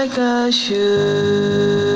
like a shoe.